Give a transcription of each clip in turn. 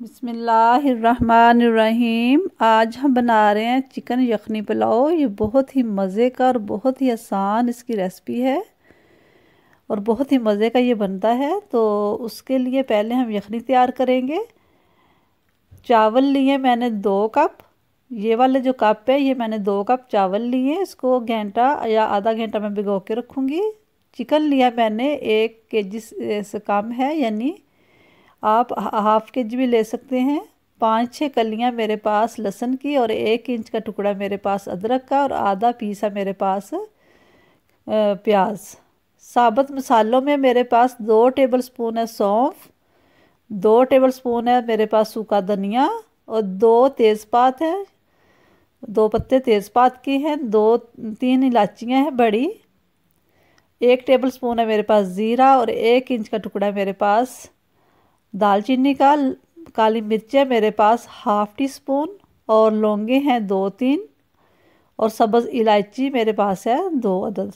बिसमीम आज हम बना रहे हैं चिकन यखनी पुलाव। ये बहुत ही मज़े का और बहुत ही आसान इसकी रेसिपी है और बहुत ही मज़े का ये बनता है। तो उसके लिए पहले हम यखनी तैयार करेंगे। चावल लिए मैंने दो कप। ये वाले जो कप है, ये मैंने दो कप चावल लिए इसको घंटा या आधा घंटा मैं भिगो के रखूँगी। चिकन लिया मैंने एक के जी से कम है, यानी आप हाफ़ के जी भी ले सकते हैं। पाँच छः कलियाँ मेरे पास लहसुन की और एक इंच का टुकड़ा मेरे पास अदरक का और आधा पीसा मेरे पास प्याज। साबुत मसालों में मेरे पास दो टेबल स्पून है सौंफ, दो टेबल स्पून है मेरे पास सूखा धनिया और दो तेज़पात है, दो पत्ते तेज़पात की हैं, दो, तीन इलाचियाँ हैं बड़ी। एक टेबल स्पून है मेरे पास ज़ीरा और एक इंच का टुकड़ा मेरे पास दालचीनी का काली मिर्चें मेरे पास हाफ़ टी स्पून और लौंगे हैं दो तीन और सब्ज़ इलायची मेरे पास है दो अदद।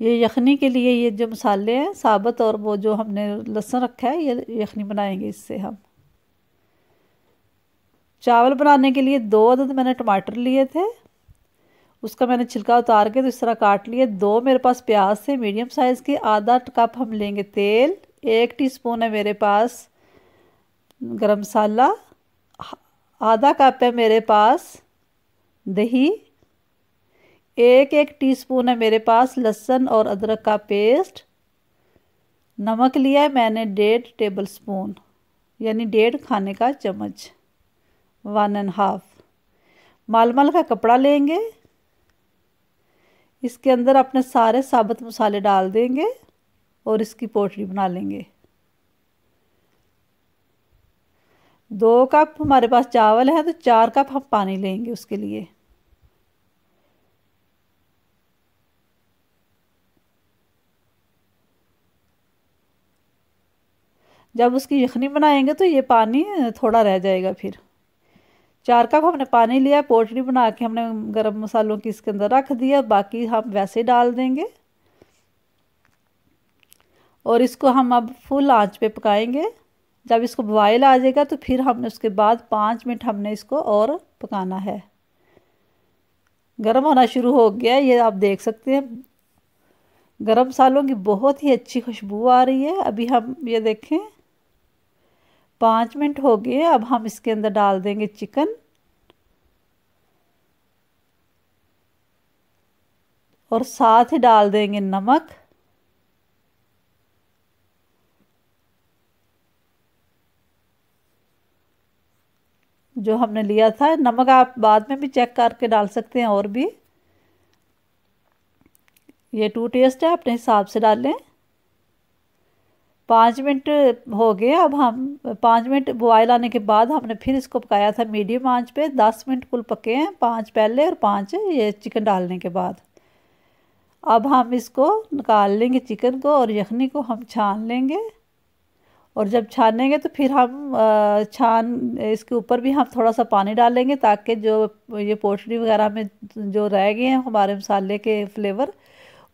ये यखनी के लिए ये जो मसाले हैं, साबत और वो जो हमने लहसुन रखा है, ये यखनी बनाएँगे इससे हम। चावल बनाने के लिए दो अदद मैंने टमाटर लिए थे उसका मैंने छिलका उतार के तो इस तरह काट लिए। दो मेरे पास प्याज थे, मीडियम साइज़ के। आधा कप हम लेंगे तेल, एक टीस्पून है मेरे पास गरम मसाला, आधा कप है मेरे पास दही, एक एक टीस्पून है मेरे पास लहसुन और अदरक का पेस्ट। नमक लिया है मैंने डेढ़ टेबल स्पून यानी डेढ़ खाने का चम्मच वन एंड हाफ़ मालमल का कपड़ा लेंगे। इसके अंदर अपने सारे साबुत मसाले डाल देंगे और इसकी पोटली बना लेंगे। दो कप हमारे पास चावल है तो चार कप हम पानी लेंगे उसके लिए। जब उसकी यखनी बनाएँगे तो ये पानी थोड़ा रह जाएगा फिर। चार कप हमने पानी लिया पोटली बना के हमने गरम मसालों की इसके अंदर रख दिया, बाकी हम वैसे डाल देंगे। और इसको हम अब फुल आँच पे पकाएँगे। जब इसको बॉयल आ जाएगा तो फिर हमने उसके बाद पाँच मिनट हमने इसको और पकाना है। गरम होना शुरू हो गया, ये आप देख सकते हैं। गरम मसालों की बहुत ही अच्छी खुशबू आ रही है। अभी हम ये देखें पाँच मिनट हो गए अब हम इसके अंदर डाल देंगे चिकन। और साथ ही डाल देंगे नमक। जो हमने लिया था, नमक आप बाद में भी चेक करके डाल सकते हैं और भी। ये टू टेस्ट है, अपने हिसाब से डालें। पाँच मिनट हो गए, अब हम पाँच मिनट बॉयल आने के बाद हमने फिर इसको पकाया था मीडियम आँच पे। दस मिनट कुल पके हैं, पाँच पहले और पाँच ये चिकन डालने के बाद। अब हम इसको निकाल लेंगे चिकन को और यखनी को हम छान लेंगे। और जब छानेंगे तो फिर हम छान, इसके ऊपर भी हम थोड़ा सा पानी डालेंगे ताकि जो ये पोटली वगैरह में जो रह गए हैं हमारे मसाले के फ्लेवर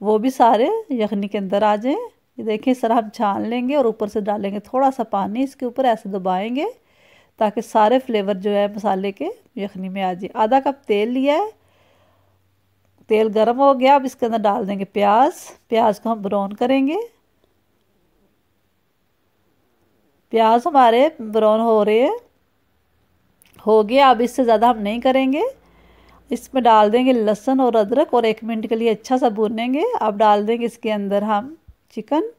वो भी सारे यखनी के अंदर आ जाएँ। ये देखिए सर हम छान लेंगे और ऊपर से डालेंगे थोड़ा सा पानी, इसके ऊपर ऐसे दबाएँगे ताकि सारे फ्लेवर जो है मसाले के यखनी में आ जाए। आधा कप तेल लिया है। तेल गर्म हो गया, अब इसके अंदर डाल देंगे प्याज। प्याज को हम ब्राउन करेंगे। प्याज हमारे ब्राउन हो रहे हैं। हो गया, अब इससे ज़्यादा हम नहीं करेंगे। इसमें डाल देंगे लहसुन और अदरक और एक मिनट के लिए अच्छा सा भूनेंगे। अब डाल देंगे इसके अंदर हम चिकन,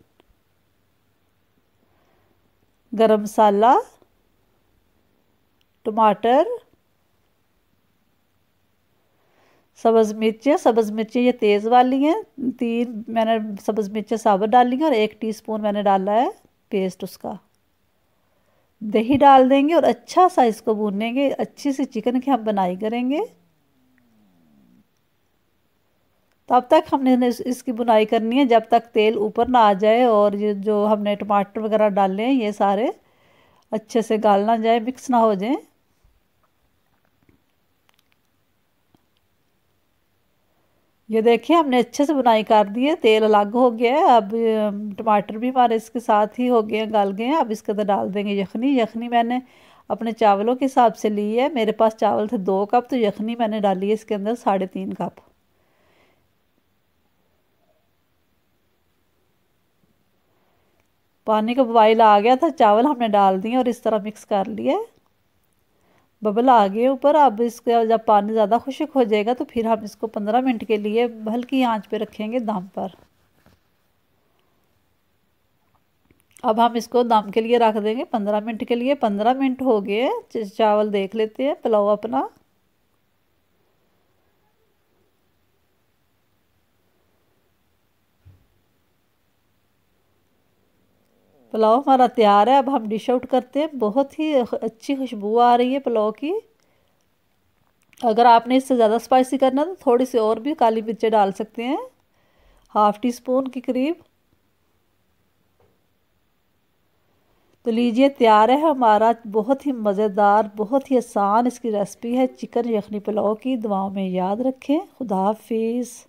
गरम मसाला, टमाटर, सब्ज़ मिर्चें सब्ज़ मिर्चें ये तेज़ वाली हैं। तीन मैंने सब्ज़ मिर्चें साबुत डाली हैं और एक टीस्पून मैंने डाला है पेस्ट उसका। दही डाल देंगे और अच्छा सा इसको भूनेंगे, अच्छी सी चिकन की हम बनाई करेंगे। तब तक हमने इसकी बुनाई करनी है, जब तक तेल ऊपर ना आ जाए और ये जो हमने टमाटर वगैरह डाले हैं, ये सारे अच्छे से गाल ना जाए, मिक्स ना हो जाए। ये देखिए, हमने अच्छे से बुनाई कर दी है, तेल अलग हो गया है, अब टमाटर भी हमारे इसके साथ ही हो गए हैं, गल गए हैं, अब इसके अंदर डाल देंगे यखनी। यखनी मैंने अपने चावलों के हिसाब से ली है, मेरे पास चावल थे दो कप तो यखनी मैंने डाली है इसके अंदर साढ़े तीन कप। पानी का बॉइल आ गया था, चावल हमने डाल दिए और इस तरह मिक्स कर लिए। बबल आ गए ऊपर, अब इसका जब पानी ज़्यादा खुशक हो जाएगा तो फिर हम इसको पंद्रह मिनट के लिए हल्की आँच पे रखेंगे दम पर। अब हम इसको दम के लिए रख देंगे पंद्रह मिनट के लिए। पंद्रह मिनट हो गए, चावल देख लेते हैं, पुलाव अपना। पुलाव हमारा तैयार है, अब हम डिश आउट करते हैं। बहुत ही अच्छी खुशबू आ रही है पुलाव की। अगर आपने इससे ज़्यादा स्पाइसी करना तो थोड़ी सी और भी काली मिर्चें डाल सकते हैं। हाफ़ टी स्पून के करीब। तो लीजिए, तैयार है हमारा। बहुत ही मज़ेदार, बहुत ही आसान इसकी रेसिपी है। चिकन यखनी पुलाव की। दुआओं में याद रखें। खुदा हाफिज़।